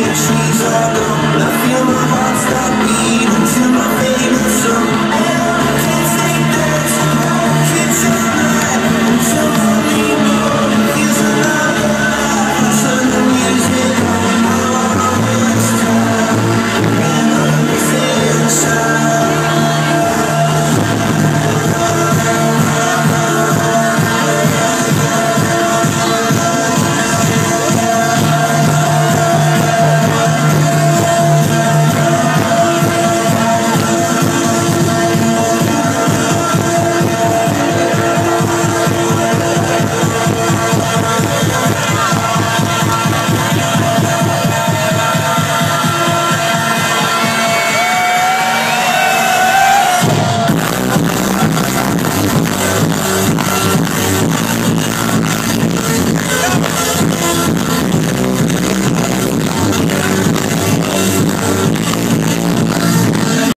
the trees are gone